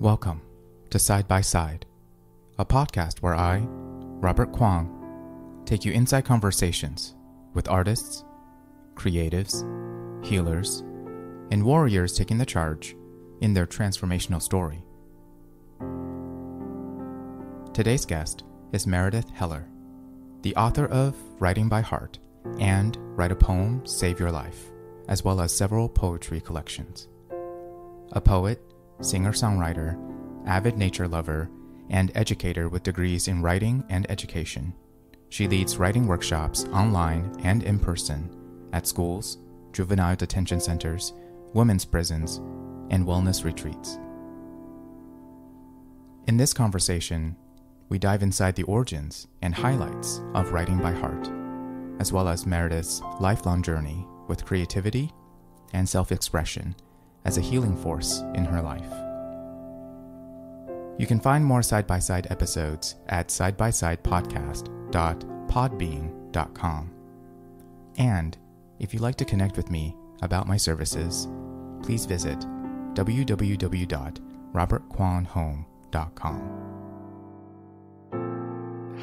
Welcome to Side by Side, a podcast where I, Robert Kuang, take you inside conversations with artists, creatives, healers, and warriors taking the charge in their transformational story. Today's guest is Meredith Heller, the author of Writing by Heart and Write a Poem, Save Your Life, as well as several poetry collections. A poet, singer songwriter, avid nature lover, and educator with degrees in writing and education. She leads writing workshops online and in person at schools, juvenile detention centers, women's prisons, and wellness retreats. In this conversation, we dive inside the origins and highlights of writing by heart, as well as Meredith's lifelong journey with creativity and self expression as a healing force in her life. You can find more side by side episodes at sidebysidepodcast.podbean.com. And if you'd like to connect with me about my services, please visit www.robertkuanghome.com.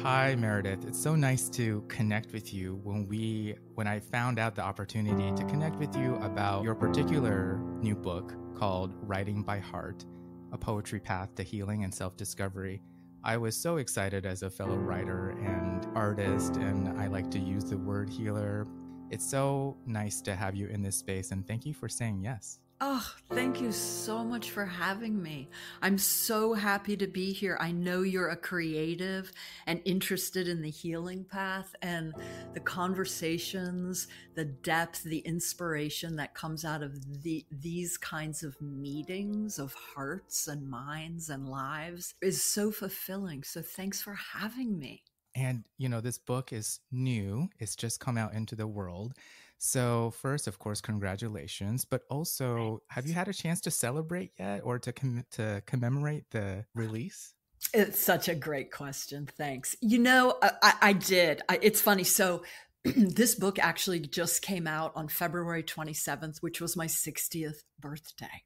Hi Meredith, it's so nice to connect with you when we when I found out the opportunity to connect with you about your particular new book called Writing by Heart, a poetry path to healing and self-discovery. I was so excited as a fellow writer and artist and I like to use the word healer. It's so nice to have you in this space and thank you for saying yes. Oh, thank you so much for having me. I'm so happy to be here. I know you're a creative and interested in the healing path and the conversations, the depth, the inspiration that comes out of the, these kinds of meetings of hearts and minds and lives is so fulfilling. So thanks for having me. And, you know, this book is new, it's just come out into the world. So, first, of course, congratulations. But also, have you had a chance to celebrate yet, or to com- to commemorate the release? It's such a great question. Thanks. You know, I, I did. I, it's funny. So, this book actually just came out on February 27th, which was my 60th birthday.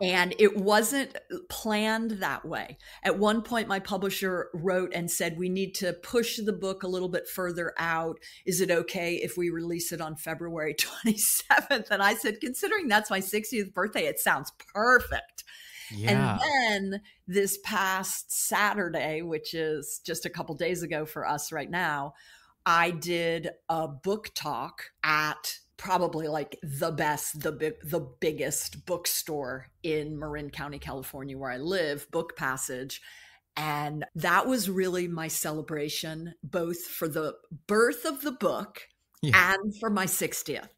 And it wasn't planned that way. At one point, my publisher wrote and said, We need to push the book a little bit further out. Is it okay if we release it on February 27th? And I said, Considering that's my 60th birthday, it sounds perfect. Yeah. And then this past Saturday, which is just a couple days ago for us right now, I did a book talk at probably like the best the big the biggest bookstore in Marin County California where I live Book Passage and that was really my celebration both for the birth of the book yeah. and for my 60th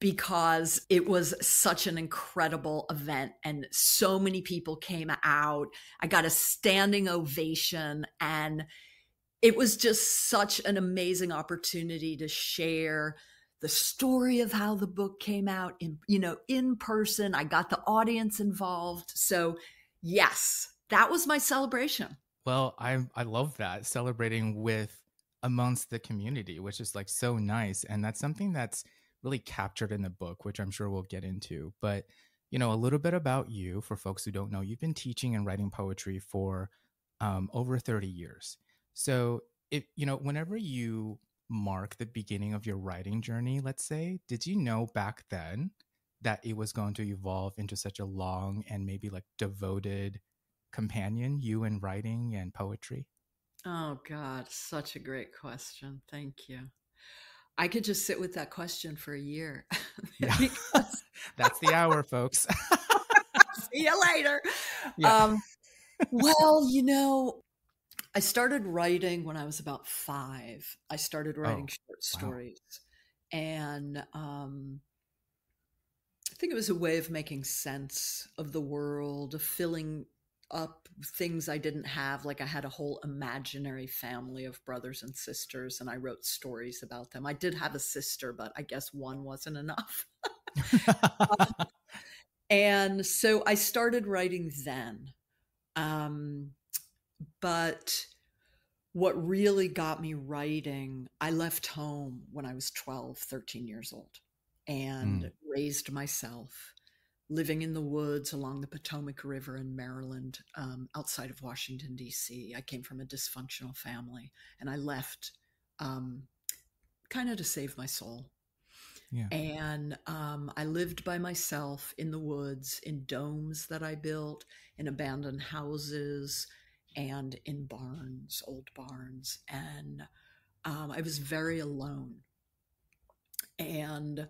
because it was such an incredible event and so many people came out I got a standing ovation and it was just such an amazing opportunity to share the story of how the book came out in you know in person. I got the audience involved. So yes that was my celebration. Well i i love that celebrating with amongst the community which is like so nice. And that's something that's really captured in the book which i'm sure we'll get into. But you know a little bit about you for folks who don't know. You've been teaching and writing poetry for um, over 30 years. So if you know whenever you mark the beginning of your writing journey, let's say, did you know back then that it was going to evolve into such a long and maybe like devoted companion, you in writing and poetry? Oh, God, such a great question. Thank you. I could just sit with that question for a year. That's the hour, folks. See you later. Yeah. Um, well, you know, I started writing when I was about five. I started writing oh, short stories. Wow. And um, I think it was a way of making sense of the world, of filling up things I didn't have. Like I had a whole imaginary family of brothers and sisters, and I wrote stories about them. I did have a sister, but I guess one wasn't enough. um, and so I started writing then. Um, but what really got me writing, I left home when I was 12, 13 years old and mm. raised myself. living in the woods along the Potomac River in Maryland, um, outside of Washington, D.C. I came from a dysfunctional family and I left um, kind of to save my soul. Yeah. And um, I lived by myself in the woods, in domes that I built, in abandoned houses, and in barns, old barns. And um, I was very alone. And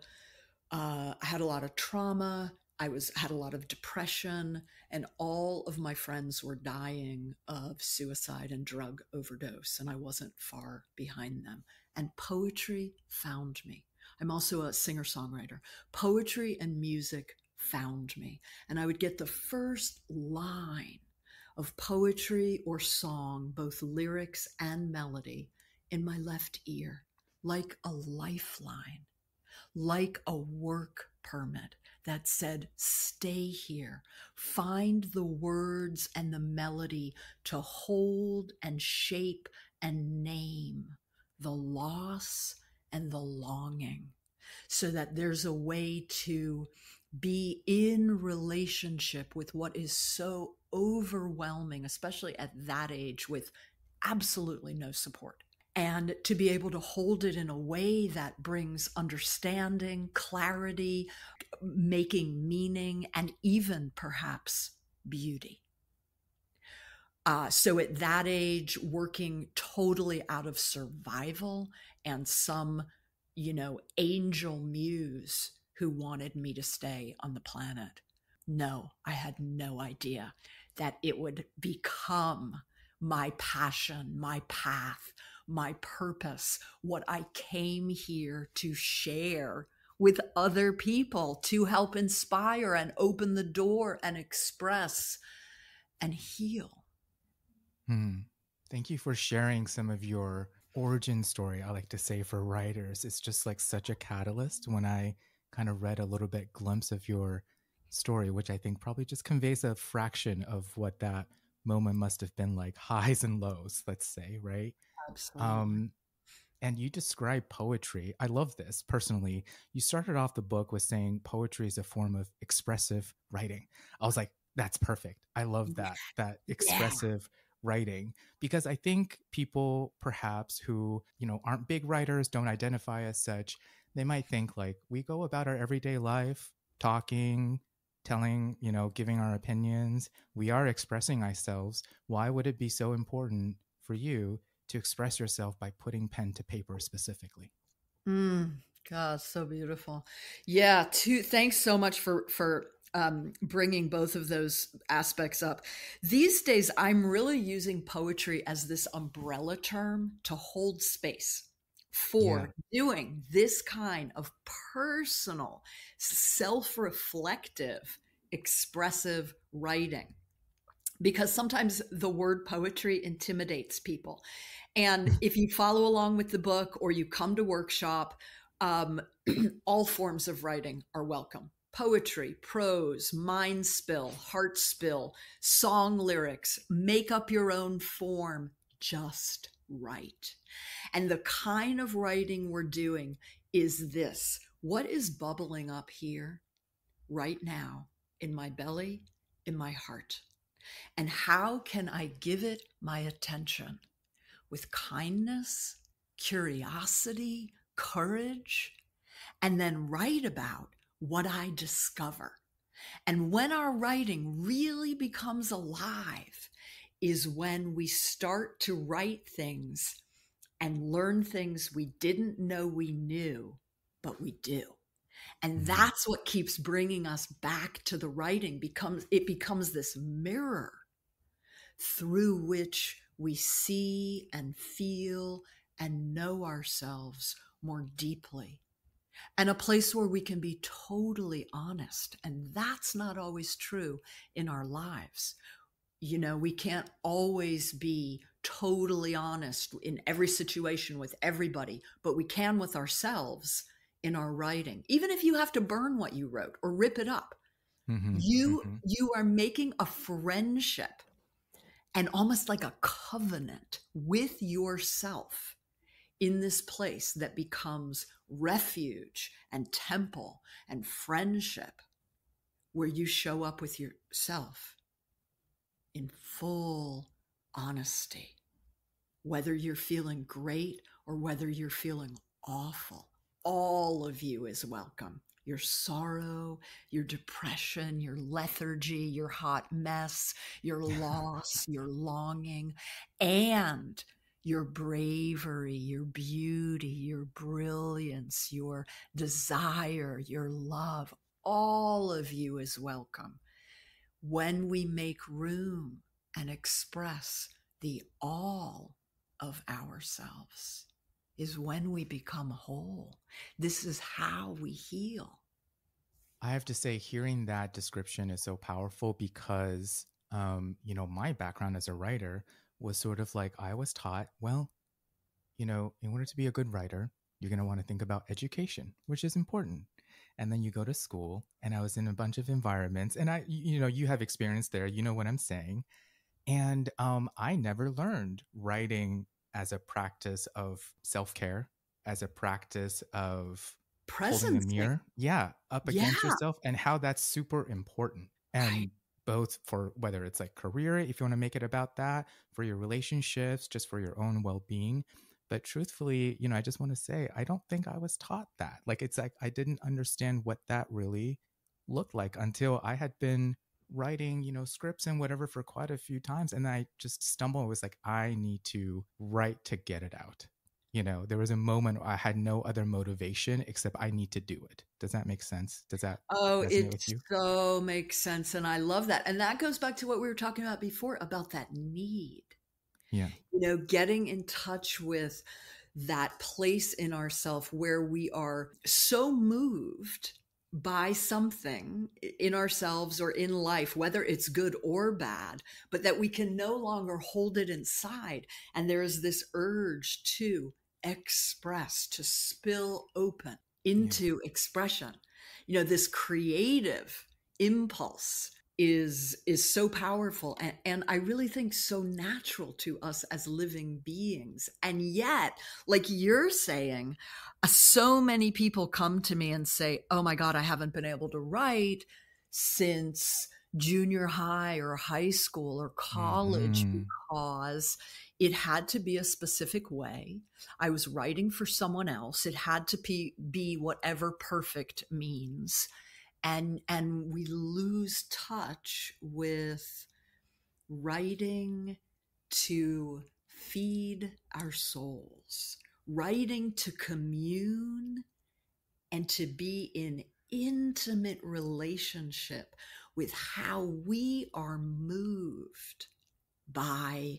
uh, I had a lot of trauma. I was had a lot of depression, and all of my friends were dying of suicide and drug overdose, and I wasn't far behind them. And poetry found me. I'm also a singer songwriter. Poetry and music found me, and I would get the first line of poetry or song, both lyrics and melody, in my left ear, like a lifeline, like a work permit that said, Stay here. Find the words and the melody to hold and shape and name the loss and the longing so that there's a way to be in relationship with what is so overwhelming, especially at that age with absolutely no support and to be able to hold it in a way that brings understanding, clarity, making meaning, and even perhaps beauty. Uh, so at that age, working totally out of survival and some, you know, angel muse who wanted me to stay on the planet. No, I had no idea that it would become my passion, my path, my purpose, what I came here to share with other people to help inspire and open the door and express and heal. Hmm. Thank you for sharing some of your origin story. I like to say for writers, it's just like such a catalyst when I kind of read a little bit glimpse of your story, which I think probably just conveys a fraction of what that moment must have been like highs and lows, let's say, right? Absolutely. Um, and you describe poetry. I love this personally. You started off the book with saying poetry is a form of expressive writing. I was like, that's perfect. I love that, that expressive yeah. writing because I think people perhaps who, you know, aren't big writers, don't identify as such, they might think like we go about our everyday life talking, telling, you know, giving our opinions. We are expressing ourselves. Why would it be so important for you to express yourself by putting pen to paper specifically. Mm, God, so beautiful. Yeah. Too, thanks so much for for um, bringing both of those aspects up. These days, I'm really using poetry as this umbrella term to hold space for yeah. doing this kind of personal, self reflective, expressive writing because sometimes the word poetry intimidates people. And if you follow along with the book or you come to workshop, um, all forms of writing are welcome poetry, prose, mind spill, heart spill, song lyrics, make up your own form, just write. And the kind of writing we're doing is this what is bubbling up here right now in my belly, in my heart? And how can I give it my attention with kindness, curiosity, courage, and then write about what I discover? And when our writing really becomes alive, is when we start to write things and learn things we didn't know we knew, but we do. And mm-hmm. that's what keeps bringing us back to the writing becomes it becomes this mirror through which we see and feel and know ourselves more deeply. And a place where we can be totally honest. And that's not always true in our lives you know we can't always be totally honest in every situation with everybody but we can with ourselves in our writing even if you have to burn what you wrote or rip it up mm-hmm, you mm-hmm. you are making a friendship and almost like a covenant with yourself in this place that becomes refuge and temple and friendship where you show up with yourself in full honesty, whether you're feeling great or whether you're feeling awful. All of you is welcome. Your sorrow, your depression, your lethargy, your hot mess, your loss, your longing, and your bravery, your beauty, your brilliance, your desire, your love. All of you is welcome when we make room and express the all of ourselves is when we become whole. This is how we heal. I have to say, hearing that description is so powerful because, um, you know, my background as a writer was sort of like I was taught, well, you know, in order to be a good writer, you're going to want to think about education, which is important and then you go to school and i was in a bunch of environments and i you know you have experience there you know what i'm saying and um, i never learned writing as a practice of self-care as a practice of presence holding the mirror yeah up against yeah. yourself and how that's super important and right. both for whether it's like career if you want to make it about that for your relationships just for your own well-being but truthfully, you know, I just want to say, I don't think I was taught that. Like, it's like I didn't understand what that really looked like until I had been writing, you know, scripts and whatever for quite a few times. And I just stumbled. It was like, I need to write to get it out. You know, there was a moment I had no other motivation except I need to do it. Does that make sense? Does that? Oh, it so makes sense. And I love that. And that goes back to what we were talking about before about that need yeah. You know, getting in touch with that place in ourself where we are so moved by something in ourselves or in life, whether it's good or bad, but that we can no longer hold it inside. And there is this urge to express, to spill open into yeah. expression. You know, this creative impulse is is so powerful and, and i really think so natural to us as living beings and yet like you're saying uh, so many people come to me and say oh my god i haven't been able to write since junior high or high school or college mm-hmm. because it had to be a specific way. I was writing for someone else. It had to be, be whatever perfect means and and we lose touch with writing to feed our souls writing to commune and to be in intimate relationship with how we are moved by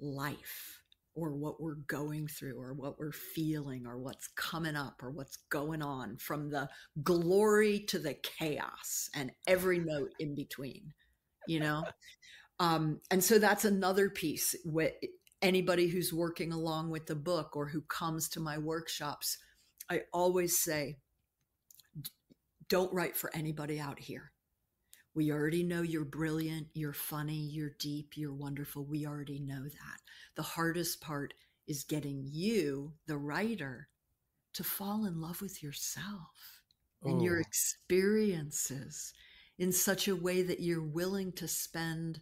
life or what we're going through or what we're feeling or what's coming up or what's going on from the glory to the chaos and every note in between you know? Um, and so that's another piece with anybody who's working along with the book or who comes to my workshops i always say don't write for anybody out here we already know you're brilliant, you're funny, you're deep, you're wonderful. We already know that. The hardest part is getting you, the writer, to fall in love with yourself oh. and your oh. experiences in such a way that you're willing to spend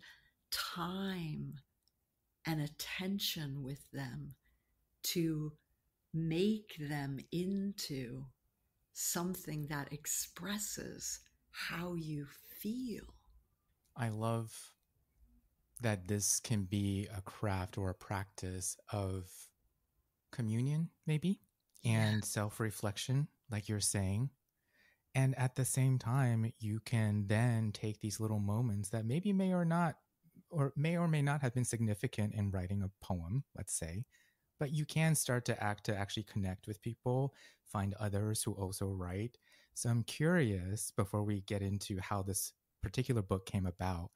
time and attention with them to make them into something that expresses how you feel. I love that this can be a craft or a practice of communion, maybe, and yeah. self reflection, like you're saying. And at the same time, you can then take these little moments that maybe may or not, or may or may not have been significant in writing a poem, let's say, but you can start to act to actually connect with people, find others who also write, so I'm curious before we get into how this particular book came about.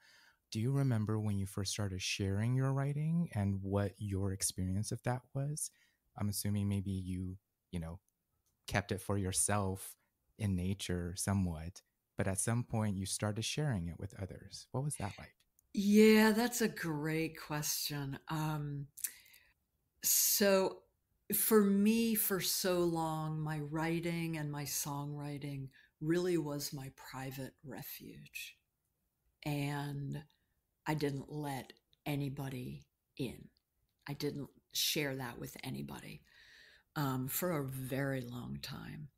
Do you remember when you first started sharing your writing and what your experience of that was? I'm assuming maybe you, you know, kept it for yourself in nature somewhat, but at some point you started sharing it with others. What was that like? Yeah, that's a great question. Um, so for me, for so long, my writing and my songwriting really was my private refuge. And I didn't let anybody in. I didn't share that with anybody um, for a very long time.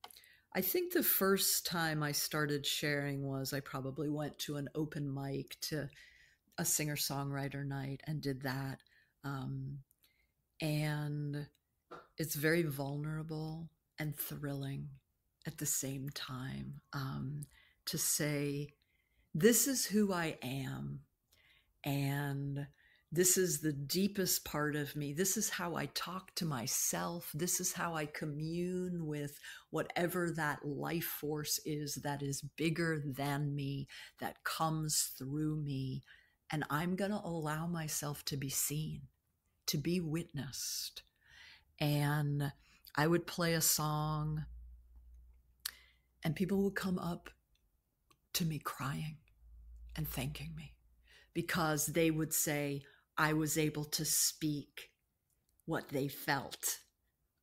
I think the first time I started sharing was I probably went to an open mic to a singer songwriter night and did that. Um, and it's very vulnerable and thrilling at the same time um, to say, This is who I am. And this is the deepest part of me. This is how I talk to myself. This is how I commune with whatever that life force is that is bigger than me, that comes through me. And I'm going to allow myself to be seen, to be witnessed. And I would play a song, and people would come up to me crying and thanking me because they would say, I was able to speak what they felt,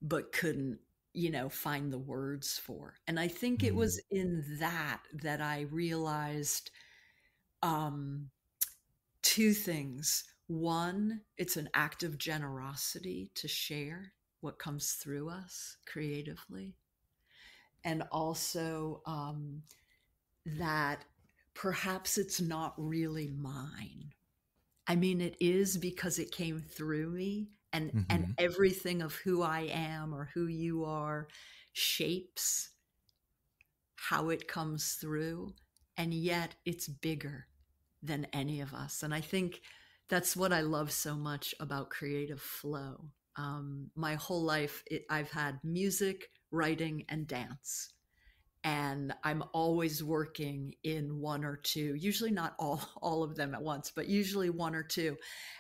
but couldn't, you know, find the words for. And I think it was mm. in that that I realized um, two things. One, it's an act of generosity to share what comes through us creatively. And also um, that perhaps it's not really mine I mean, it is because it came through me and mm-hmm. and everything of who I am or who you are shapes how it comes through and yet it's bigger than any of us and I think that's what I love so much about creative flow. Um, my whole life, it, I've had music, writing, and dance. And i'm always working in one or two usually not all all of them at once but usually one or two.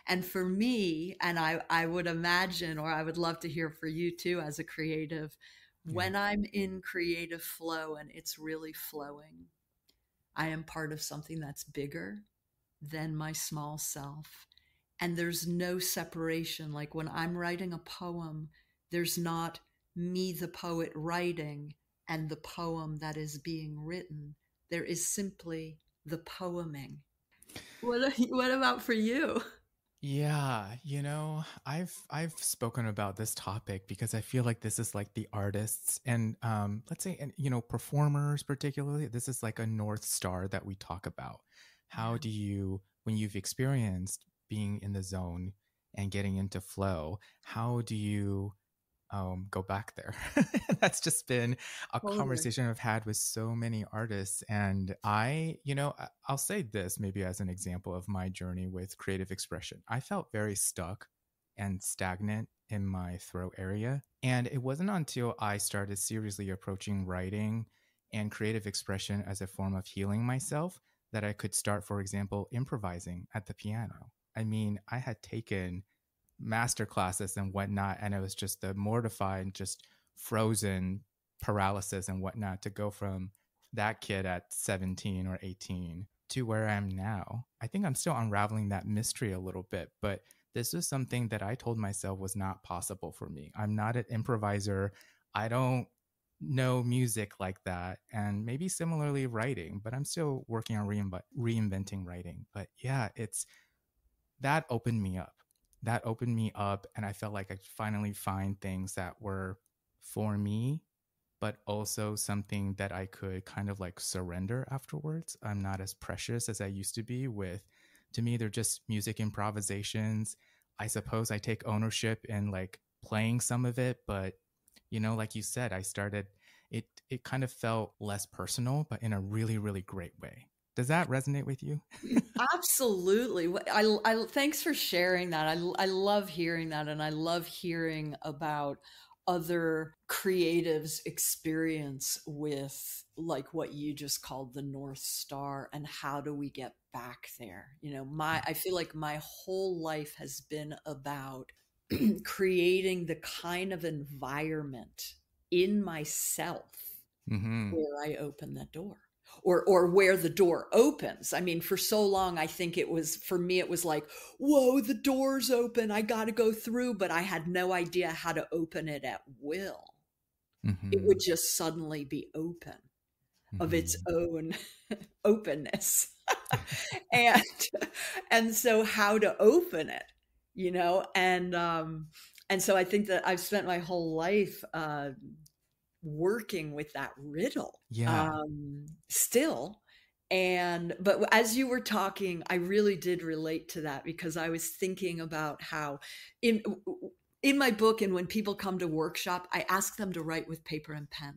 And for me and i i would imagine or i would love to hear for you too as a creative yeah. when i'm in creative flow and it's really flowing i am part of something that's bigger than my small self and there's no separation like when i'm writing a poem there's not me the poet writing and the poem that is being written. There is simply the poeming. What, what about for you? Yeah, you know, I've I've spoken about this topic because I feel like this is like the artists and um let's say and you know performers particularly this is like a north star that we talk about. How do you when you've experienced being in the zone and getting into flow, how do you um, go back there. That's just been a totally. conversation I've had with so many artists. And I, you know, I'll say this maybe as an example of my journey with creative expression. I felt very stuck and stagnant in my throat area. And it wasn't until I started seriously approaching writing and creative expression as a form of healing myself that I could start, for example, improvising at the piano. I mean, I had taken master classes and whatnot. And it was just the mortified, just frozen paralysis and whatnot to go from that kid at 17 or 18 to where I am now. I think I'm still unraveling that mystery a little bit, but this was something that I told myself was not possible for me. I'm not an improviser. I don't know music like that. And maybe similarly writing, but I'm still working on reinventing writing. But yeah, it's that opened me up that opened me up and I felt like I finally find things that were for me, but also something that I could kind of like surrender afterwards. I'm not as precious as I used to be with to me they're just music improvisations. I suppose I take ownership in like playing some of it, but you know, like you said, I started it it kind of felt less personal, but in a really, really great way. Does that resonate with you? Absolutely. I, I, thanks for sharing that. I, I love hearing that. And I love hearing about other creatives' experience with like what you just called the North Star and how do we get back there? You know, my, I feel like my whole life has been about creating the kind of environment in myself mm-hmm. where I open that door or or where the door opens. I mean, for so long I think it was for me it was like, "Whoa, the door's open. I got to go through," but I had no idea how to open it at will. Mm-hmm. It would just suddenly be open. mm-hmm. of its mm-hmm. own openness and and so how to open it you know and um and so i think that i've spent my whole life uh working with that riddle yeah. um still and but as you were talking i really did relate to that because i was thinking about how in in my book and when people come to workshop i ask them to write with paper and pen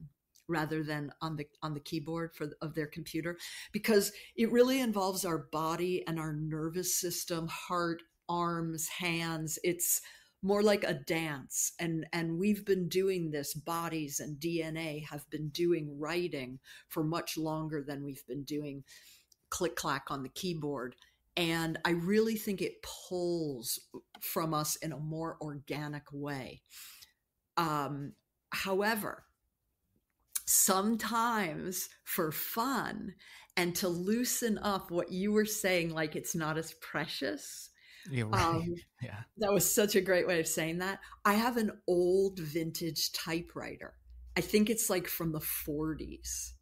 rather than on the on the keyboard for of their computer because it really involves our body and our nervous system heart arms hands. It's more like a dance and and we've been doing this bodies and dna have been doing writing for much longer than we've been doing click clack on the keyboard and i really think it pulls from us in a more organic way. Um, however sometimes for fun and to loosen up what you were saying like it's not as precious yeah, right. Um, yeah. That was such a great way of saying that. I have an old vintage typewriter. I think it's like from the 40s.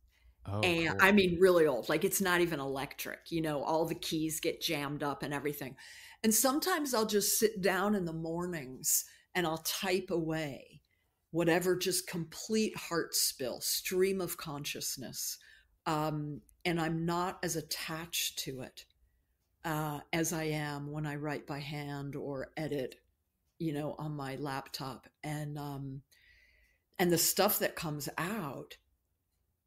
Oh, and cool. I mean, really old. Like it's not even electric. You know, all the keys get jammed up and everything. And sometimes I'll just sit down in the mornings and I'll type away whatever just complete heart spill, stream of consciousness. Um, and I'm not as attached to it uh, as I am when I write by hand or edit, you know, on my laptop. And um, and the stuff that comes out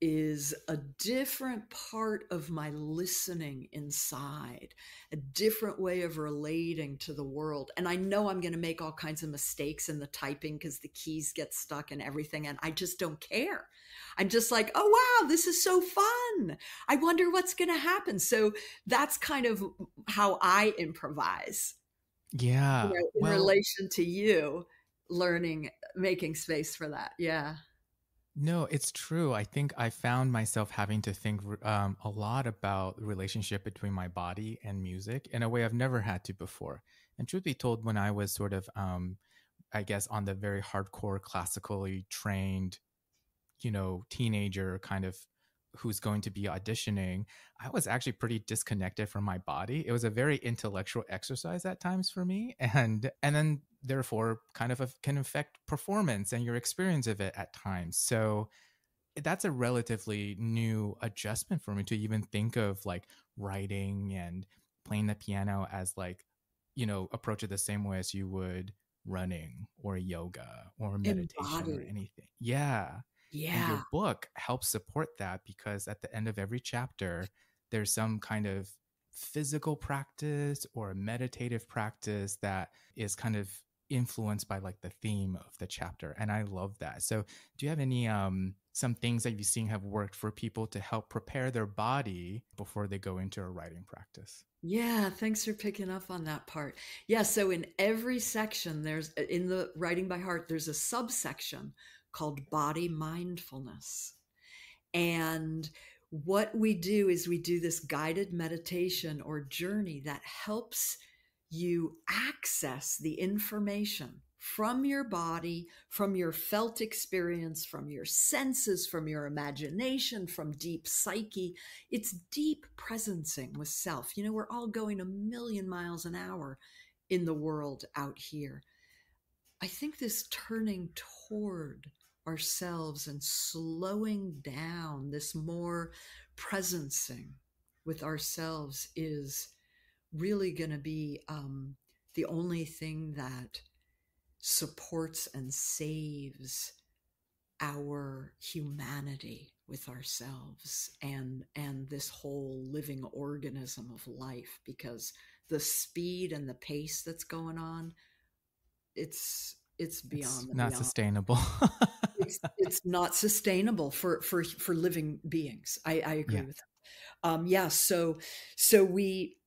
is a different part of my listening inside, a different way of relating to the world. And I know I'm going to make all kinds of mistakes in the typing because the keys get stuck and everything. And I just don't care. I'm just like, oh, wow, this is so fun. I wonder what's going to happen. So that's kind of how I improvise. Yeah. You know, in well, relation to you learning, making space for that. Yeah. No, it's true. I think I found myself having to think um, a lot about the relationship between my body and music in a way I've never had to before. And truth be told, when I was sort of, um, I guess, on the very hardcore, classically trained, you know, teenager kind of who's going to be auditioning, I was actually pretty disconnected from my body. It was a very intellectual exercise at times for me, and and then therefore kind of a, can affect performance and your experience of it at times. So that's a relatively new adjustment for me to even think of like writing and playing the piano as like you know approach it the same way as you would running or yoga or meditation or anything. Yeah. Yeah. And your book helps support that because at the end of every chapter, there's some kind of physical practice or a meditative practice that is kind of influenced by like the theme of the chapter and i love that. So do you have any um some things that you've seen have worked for people to help prepare their body before they go into a writing practice? Yeah thanks for picking up on that part. Yeah so in every section there's in the writing by heart there's a subsection called body mindfulness. And what we do is we do this guided meditation or journey that helps you access the information from your body, from your felt experience, from your senses, from your imagination, from deep psyche. It's deep presencing with self. You know, we're all going a million miles an hour in the world out here. I think this turning toward ourselves and slowing down this more presencing with ourselves is really going to be um, the only thing that supports and saves our humanity with ourselves and and this whole living organism of life because the speed and the pace that's going on it's it's beyond it's not beyond. sustainable it's, it's not sustainable for for for living beings. I, I agree yeah. with that. Um, yeah. So so we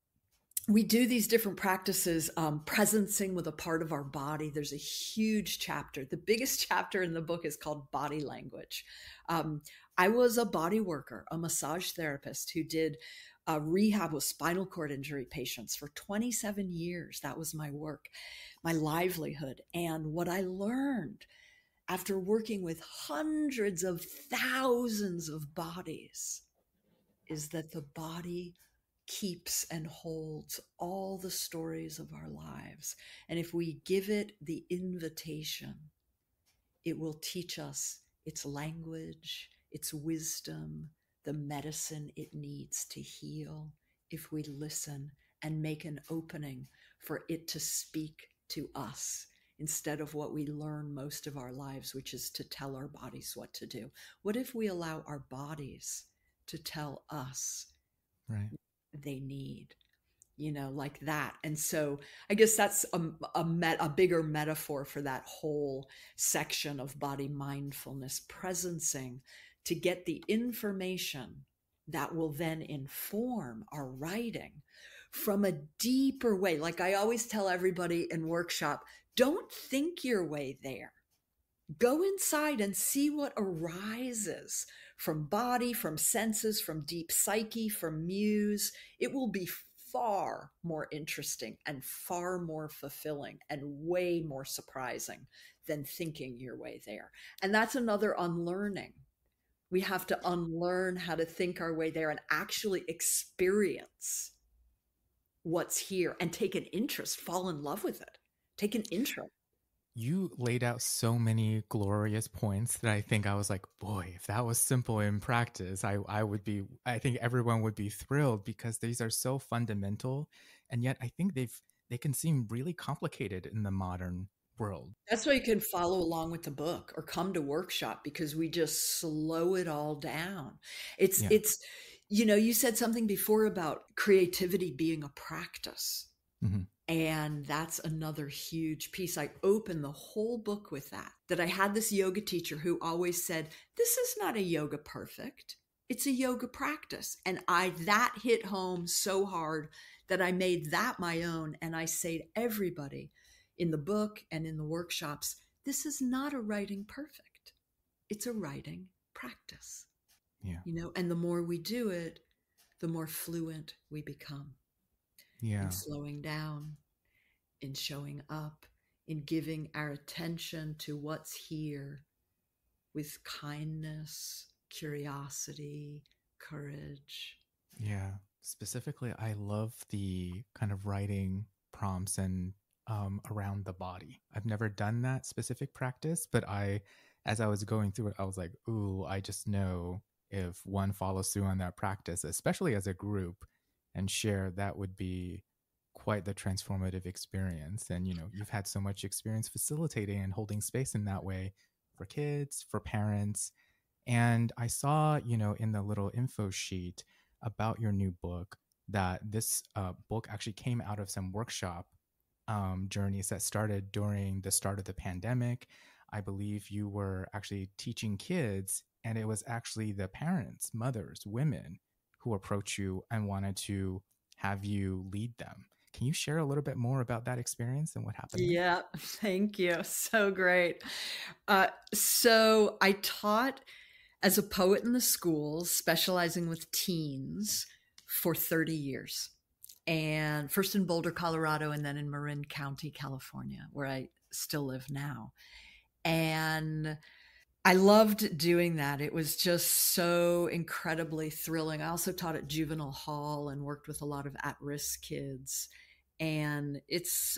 we do these different practices um, presencing with a part of our body there's a huge chapter the biggest chapter in the book is called body language um, i was a body worker a massage therapist who did uh, rehab with spinal cord injury patients for 27 years that was my work my livelihood and what i learned after working with hundreds of thousands of bodies is that the body keeps and holds all the stories of our lives. And if we give it the invitation, it will teach us its language, its wisdom, the medicine it needs to heal if we listen and make an opening for it to speak to us instead of what we learn most of our lives, which is to tell our bodies what to do. What if we allow our bodies to tell us right. they need? You know, like that. And so I guess that's a, a, met, a bigger metaphor for that whole section of body mindfulness, presencing to get the information that will then inform our writing from a deeper way. Like I always tell everybody in workshop, don't think your way there. Go inside and see what arises from body, from senses, from deep psyche, from muse. It will be far more interesting and far more fulfilling and way more surprising than thinking your way there. And that's another unlearning. We have to unlearn how to think our way there and actually experience what's here and take an interest, fall in love with it take an intro. You laid out so many glorious points that I think I was like, boy, if that was simple in practice, I, I would be, I think everyone would be thrilled because these are so fundamental. And yet I think they've, they can seem really complicated in the modern world. That's why you can follow along with the book or come to workshop because we just slow it all down. It's, yeah. it's, you know, you said something before about creativity being a practice. Mm-hmm. And that's another huge piece. I opened the whole book with that. That I had this yoga teacher who always said, This is not a yoga perfect. It's a yoga practice. And I that hit home so hard that I made that my own. And I say to everybody in the book and in the workshops, this is not a writing perfect. It's a writing practice. Yeah. You know, and the more we do it, the more fluent we become yeah. in slowing down, in showing up, in giving our attention to what's here with kindness, curiosity, courage. Yeah. Specifically, I love the kind of writing prompts and um, around the body. I've never done that specific practice, but I, as I was going through it, I was like, ooh, I just know if one follows through on that practice, especially as a group, and share, that would be quite the transformative experience. And, you know, you've had so much experience facilitating and holding space in that way for kids, for parents. And I saw, you know, in the little info sheet about your new book that this uh, book actually came out of some workshop um, journeys that started during the start of the pandemic. I believe you were actually teaching kids, and it was actually the parents, mothers, women who approach you and wanted to have you lead them. Can you share a little bit more about that experience and what happened? Yeah, thank you. So great. Uh, so I taught as a poet in the schools, specializing with teens for 30 years. And first in Boulder, Colorado, and then in Marin County, California, where I still live now. And I loved doing that. It was just so incredibly thrilling. I also taught at juvenile hall and worked with a lot of at risk kids. And it's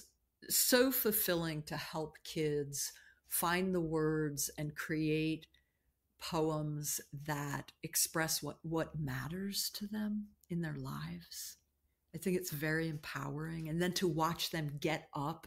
so fulfilling to help kids find the words and create poems that express what, what matters to them in their lives. I think it's very empowering. And then to watch them get up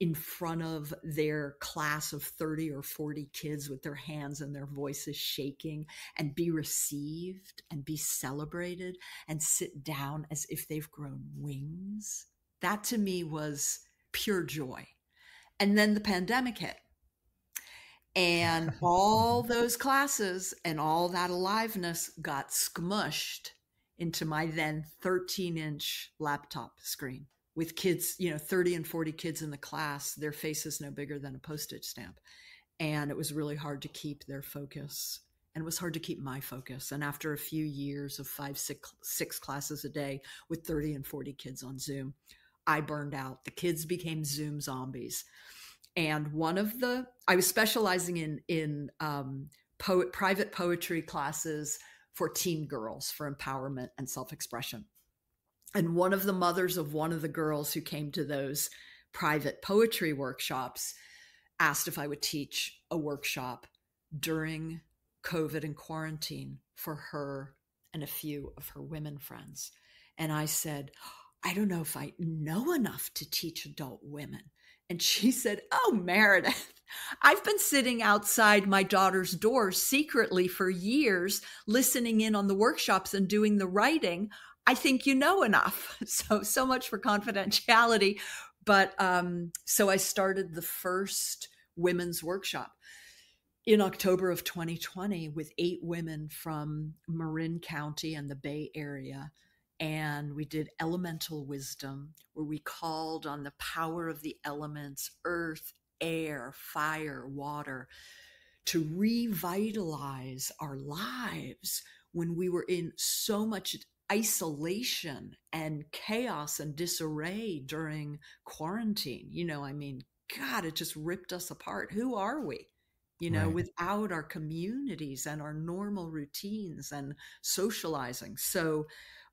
in front of their class of 30 or 40 kids with their hands and their voices shaking and be received and be celebrated and sit down as if they've grown wings. That to me was pure joy. And then the pandemic hit. And all those classes and all that aliveness got smushed into my then 13 inch laptop screen with kids, you know, 30 and 40 kids in the class, their faces no bigger than a postage stamp. And it was really hard to keep their focus. And it was hard to keep my focus. And after a few years of five, six, six classes a day with 30 and 40 kids on Zoom, I burned out. The kids became Zoom zombies. and one of the I was specializing in in um, poet private poetry classes for teen girls for empowerment and self expression. And one of the mothers of one of the girls who came to those private poetry workshops asked if I would teach a workshop during COVID and quarantine for her and a few of her women friends. And I said, I don't know if I know enough to teach adult women. And she said, Oh, Meredith, I've been sitting outside my daughter's door secretly for years, listening in on the workshops and doing the writing. I think you know enough. So, so much for confidentiality. But um, so I started the first women's workshop in October of 2020 with eight women from Marin County and the Bay Area. And we did elemental wisdom, where we called on the power of the elements earth, air, fire, water to revitalize our lives when we were in so much isolation and chaos and disarray during quarantine. You know, I mean, God, it just ripped us apart. Who are we? You know, right. without our communities and our normal routines and socializing. So,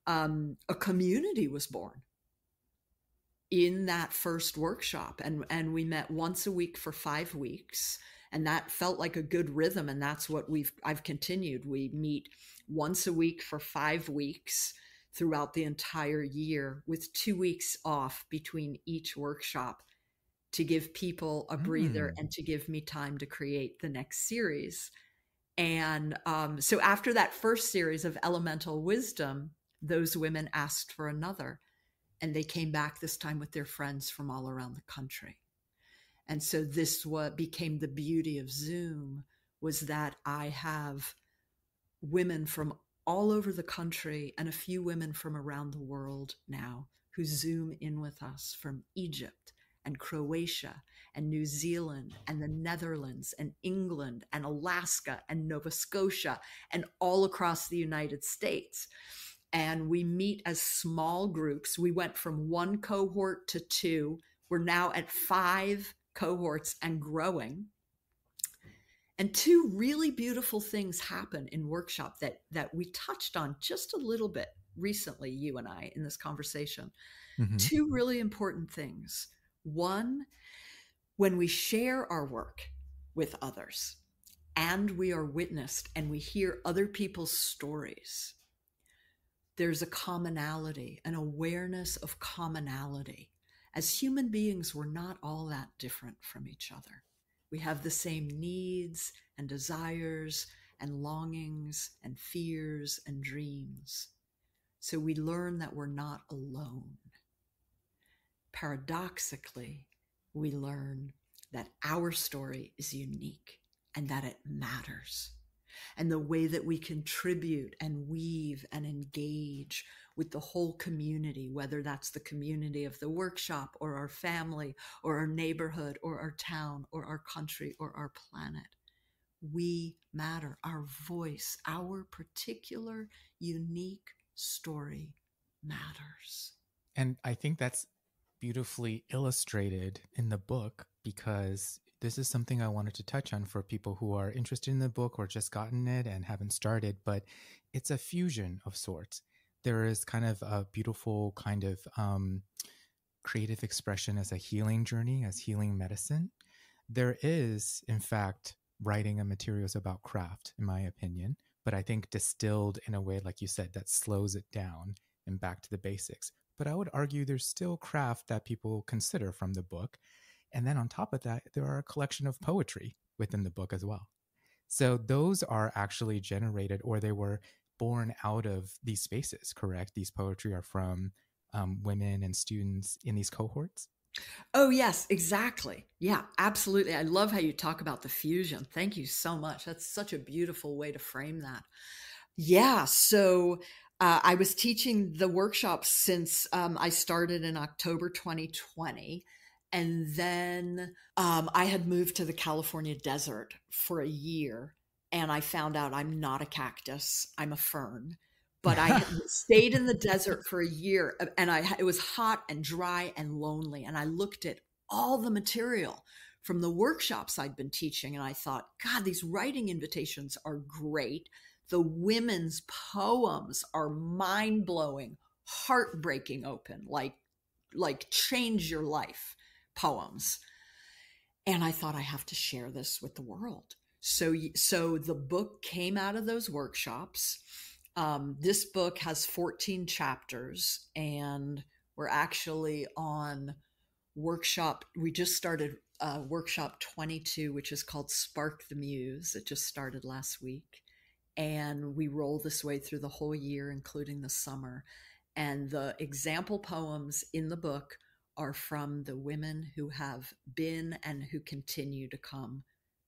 um, a community was born in that first workshop and and we met once a week for 5 weeks and that felt like a good rhythm and that's what we've I've continued. We meet once a week for 5 weeks throughout the entire year with 2 weeks off between each workshop to give people a breather mm. and to give me time to create the next series. And um, so after that first series of elemental wisdom those women asked for another and they came back this time with their friends from all around the country. And so this what became the beauty of zoom was that i have women from all over the country and a few women from around the world now who zoom in with us from egypt and croatia and new zealand and the netherlands and england and alaska and nova scotia and all across the united states and we meet as small groups. We went from one cohort to two. We're now at five cohorts and growing. And two really beautiful things happen in workshop that that we touched on just a little bit recently, you and I, in this conversation. Mm-hmm. Two really important things. One, when we share our work with others and we are witnessed and we hear other people's stories, there's a commonality, an awareness of commonality. As human beings, we're not all that different from each other. We have the same needs and desires and longings and fears and dreams. So we learn that we're not alone. Paradoxically, we learn that our story is unique and that it matters and the way that we contribute and weave and engage with the whole community, whether that's the community of the workshop or our family or our neighborhood or our town or our country or our planet. We matter. Our voice, our particular unique story matters. And I think that's beautifully illustrated in the book because this is something I wanted to touch on for people who are interested in the book or just gotten it and haven't started, but it's a fusion of sorts. There is kind of a beautiful kind of um, creative expression as a healing journey, as healing medicine. There is, in fact, writing and materials about craft, in my opinion, but I think distilled in a way, like you said, that slows it down and back to the basics. But I would argue there's still craft that people consider from the book. And then on top of that, there are a collection of poetry within the book as well. So those are actually generated or they were born out of these spaces, correct? These poetry are from um, women and students in these cohorts. Oh, yes, exactly. Yeah, absolutely. I love how you talk about the fusion. Thank you so much. That's such a beautiful way to frame that. Yeah, so uh, I was teaching the workshop since um, I started in October 2020. And then um, I had moved to the California desert for a year. And I found out I'm not a cactus, I'm a fern. But I stayed in the desert for a year and I it was hot and dry and lonely. And I looked at all the material from the workshops I'd been teaching. And I thought, God, these writing invitations are great. The women's poems are mind blowing, heartbreaking open, like, like change your life poems. And I thought I have to share this with the world. So, so the book came out of those workshops. Um, this book has 14 chapters, and we're actually on workshop. We just started uh, workshop 22, which is called Spark the Muse. It just started last week. And we roll this way through the whole year, including the summer. And the example poems in the book are from the women who have been and who continue to come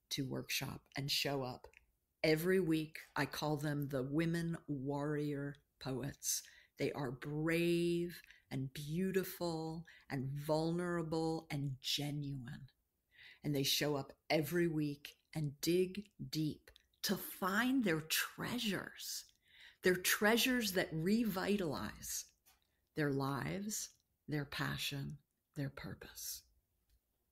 to workshop and show up every week. I call them the women warrior poets. They are brave and beautiful and vulnerable and genuine. And they show up every week and dig deep to find their treasures, their treasures that revitalize their lives, their passion, their purpose.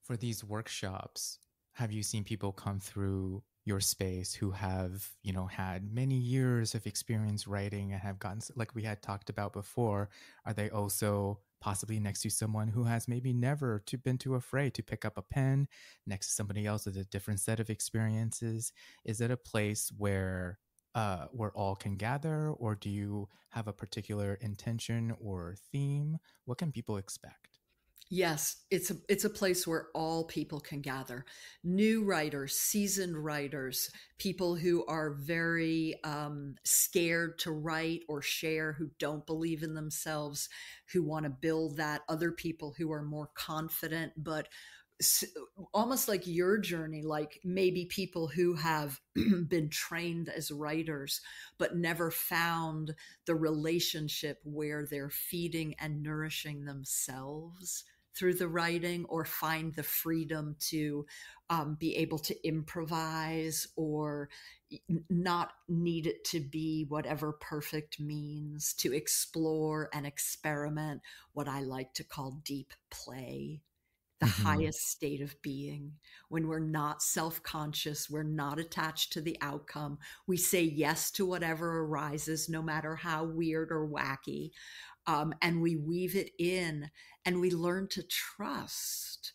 For these workshops, have you seen people come through your space who have you know had many years of experience writing and have gotten like we had talked about before are they also possibly next to someone who has maybe never to, been too afraid to pick up a pen next to somebody else with a different set of experiences is it a place where uh, where all can gather or do you have a particular intention or theme what can people expect Yes, it's a it's a place where all people can gather. New writers, seasoned writers, people who are very um, scared to write or share, who don't believe in themselves, who want to build that. Other people who are more confident, but almost like your journey, like maybe people who have been trained as writers, but never found the relationship where they're feeding and nourishing themselves through the writing or find the freedom to um, be able to improvise or not need it to be whatever perfect means to explore and experiment what I like to call deep play the mm-hmm. highest state of being when we're not self conscious, we're not attached to the outcome. We say yes to whatever arises, no matter how weird or wacky um, and we weave it in and we learn to trust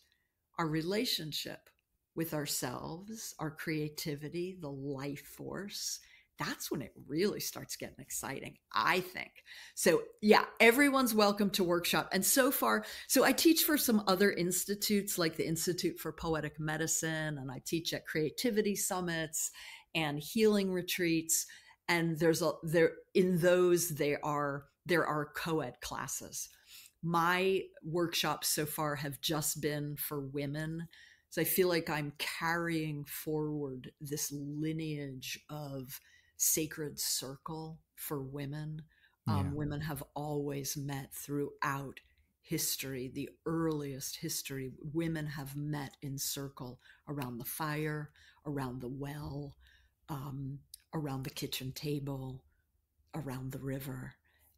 our relationship with ourselves, our creativity, the life force. That's when it really starts getting exciting, I think. So, yeah, everyone's welcome to workshop. And so far, so I teach for some other institutes like the Institute for Poetic Medicine, and I teach at creativity summits and healing retreats. And there's a there in those, they are there are co-ed classes my workshops so far have just been for women so i feel like i'm carrying forward this lineage of sacred circle for women um, yeah. women have always met throughout history the earliest history women have met in circle around the fire around the well um, around the kitchen table around the river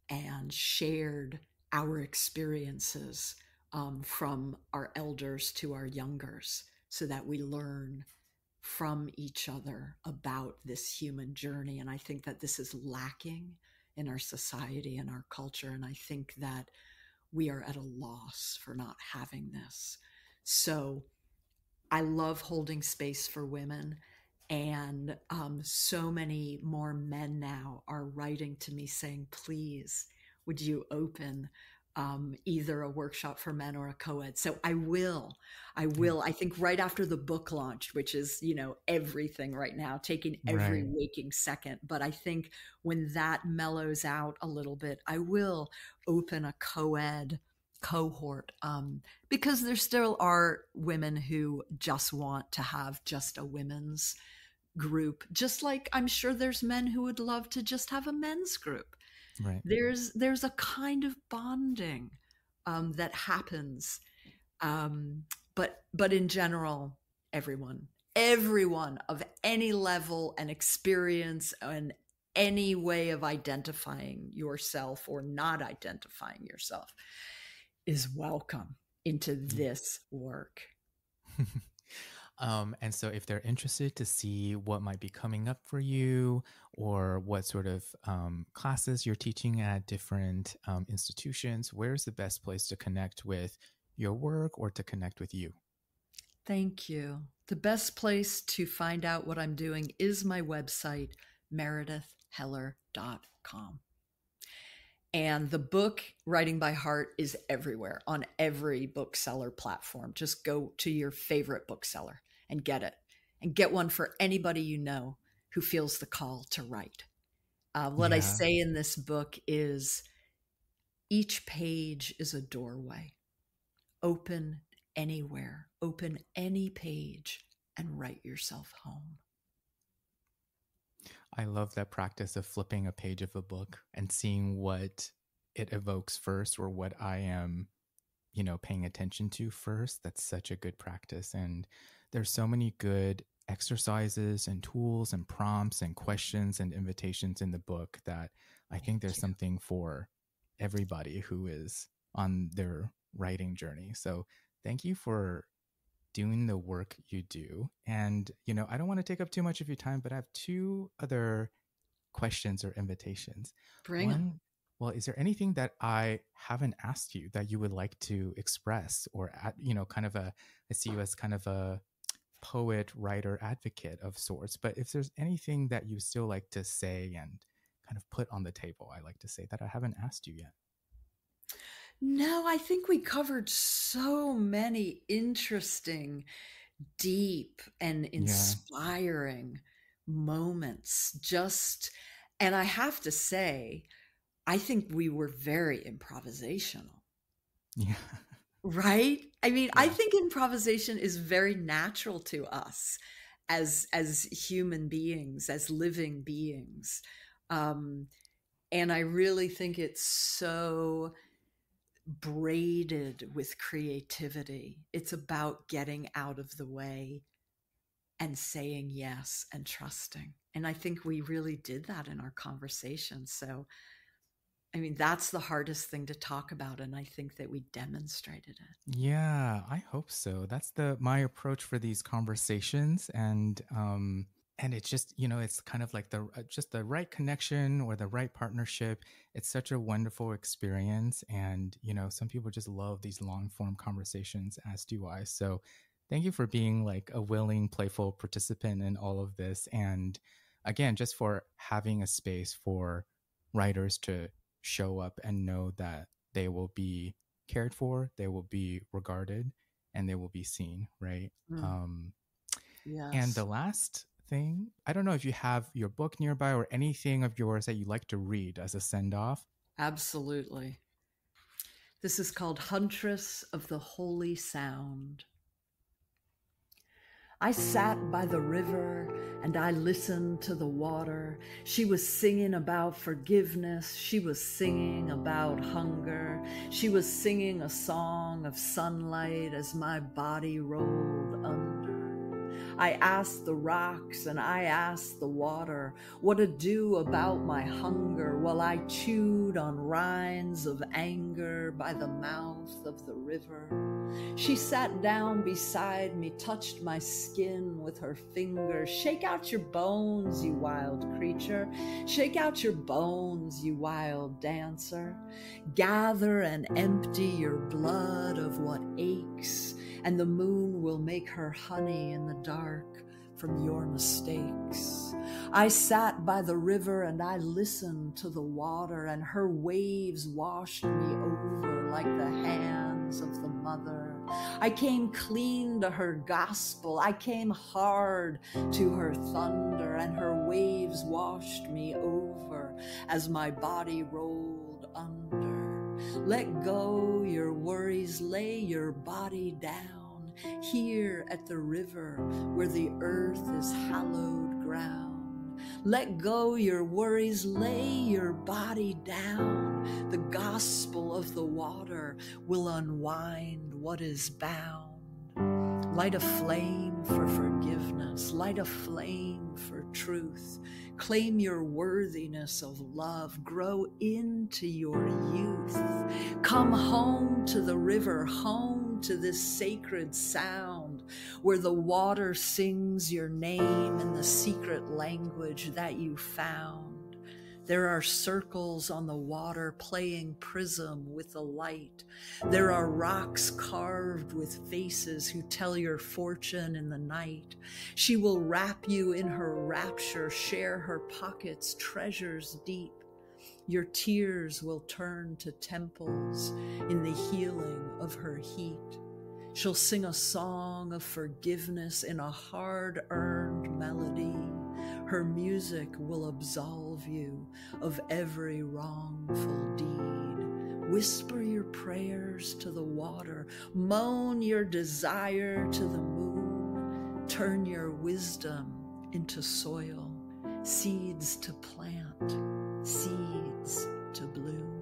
and shared our experiences um, from our elders to our youngers so that we learn from each other about this human journey. And I think that this is lacking in our society and our culture. And I think that we are at a loss for not having this. So I love holding space for women. And um, so many more men now are writing to me saying, please, would you open um, either a workshop for men or a co-ed. So I will, I will. I think right after the book launched, which is you know everything right now, taking every right. waking second. But I think when that mellows out a little bit, I will open a co-ed cohort um, because there still are women who just want to have just a women's group, just like I'm sure there's men who would love to just have a men's group. Right. There's there's a kind of bonding um, that happens, um, but but in general, everyone everyone of any level and experience and any way of identifying yourself or not identifying yourself is welcome into mm. this work. Um, and so, if they're interested to see what might be coming up for you or what sort of um, classes you're teaching at different um, institutions, where's the best place to connect with your work or to connect with you? Thank you. The best place to find out what I'm doing is my website, meredithheller.com. And the book, Writing by Heart, is everywhere on every bookseller platform. Just go to your favorite bookseller and get it, and get one for anybody you know who feels the call to write. Uh, what yeah. I say in this book is each page is a doorway. Open anywhere, open any page, and write yourself home. I love that practice of flipping a page of a book and seeing what it evokes first or what I am, you know, paying attention to first. That's such a good practice. And there's so many good exercises and tools and prompts and questions and invitations in the book that I think there's something for everybody who is on their writing journey. So thank you for doing the work you do. And, you know, I don't want to take up too much of your time, but I have two other questions or invitations. Bring One, well, is there anything that I haven't asked you that you would like to express or, you know, kind of a, I see you as kind of a poet, writer, advocate of sorts, but if there's anything that you still like to say and kind of put on the table, I like to say that I haven't asked you yet. No, I think we covered so many interesting, deep, and inspiring yeah. moments. Just, and I have to say, I think we were very improvisational. Yeah. Right? I mean, yeah. I think improvisation is very natural to us as as human beings, as living beings. Um and I really think it's so braided with creativity. It's about getting out of the way and saying yes and trusting. And I think we really did that in our conversation. So, I mean, that's the hardest thing to talk about. And I think that we demonstrated it. Yeah, I hope so. That's the my approach for these conversations. And um, and it's just you know it's kind of like the uh, just the right connection or the right partnership it's such a wonderful experience and you know some people just love these long form conversations as do i so thank you for being like a willing playful participant in all of this and again just for having a space for writers to show up and know that they will be cared for they will be regarded and they will be seen right mm. um Yes. And the last thing. I don't know if you have your book nearby or anything of yours that you like to read as a send off. Absolutely. This is called Huntress of the Holy Sound. I sat by the river and I listened to the water. She was singing about forgiveness. She was singing about hunger. She was singing a song of sunlight as my body rolled under. I asked the rocks and I asked the water what to do about my hunger while I chewed on rinds of anger by the mouth of the river. She sat down beside me, touched my skin with her finger. Shake out your bones, you wild creature. Shake out your bones, you wild dancer. Gather and empty your blood of what aches and the moon will make her honey in the dark from your mistakes. I sat by the river and I listened to the water, and her waves washed me over like the hands of the mother. I came clean to her gospel. I came hard to her thunder, and her waves washed me over as my body rolled under. Let go your worries, lay your body down here at the river where the earth is hallowed ground. Let go your worries, lay your body down. The gospel of the water will unwind what is bound. Light a flame for forgiveness, light a flame for truth. Claim your worthiness of love. Grow into your youth. Come home to the river, home to this sacred sound where the water sings your name in the secret language that you found. There are circles on the water playing prism with the light. There are rocks carved with faces who tell your fortune in the night. She will wrap you in her rapture, share her pockets, treasures deep. Your tears will turn to temples in the healing of her heat. She'll sing a song of forgiveness in a hard earned melody. Her music will absolve you of every wrongful deed. Whisper your prayers to the water, moan your desire to the moon, turn your wisdom into soil, seeds to plant, seeds to bloom.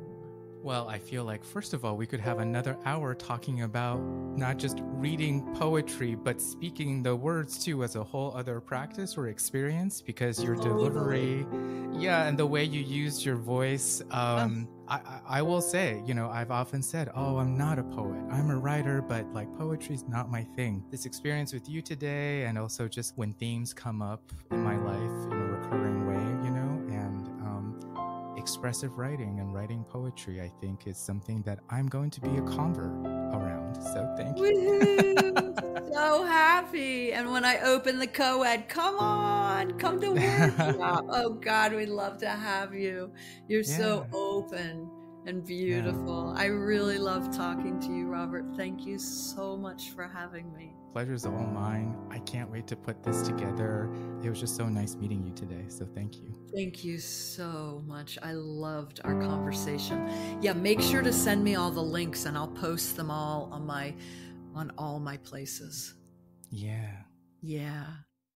Well, I feel like, first of all, we could have another hour talking about not just reading poetry, but speaking the words too as a whole other practice or experience because your delivery, yeah, and the way you use your voice. Um, I, I will say, you know, I've often said, oh, I'm not a poet. I'm a writer, but like poetry's not my thing. This experience with you today, and also just when themes come up in my life expressive writing and writing poetry, I think, is something that I'm going to be a convert around. So thank you. so happy. And when I open the co ed, come on, come to work. oh, God, we'd love to have you. You're yeah. so open and beautiful. Yeah. I really love talking to you, Robert. Thank you so much for having me. Pleasure's all mine. I can't wait to put this together. It was just so nice meeting you today. So thank you. Thank you so much. I loved our conversation. Yeah, make sure to send me all the links and I'll post them all on my on all my places. Yeah. Yeah.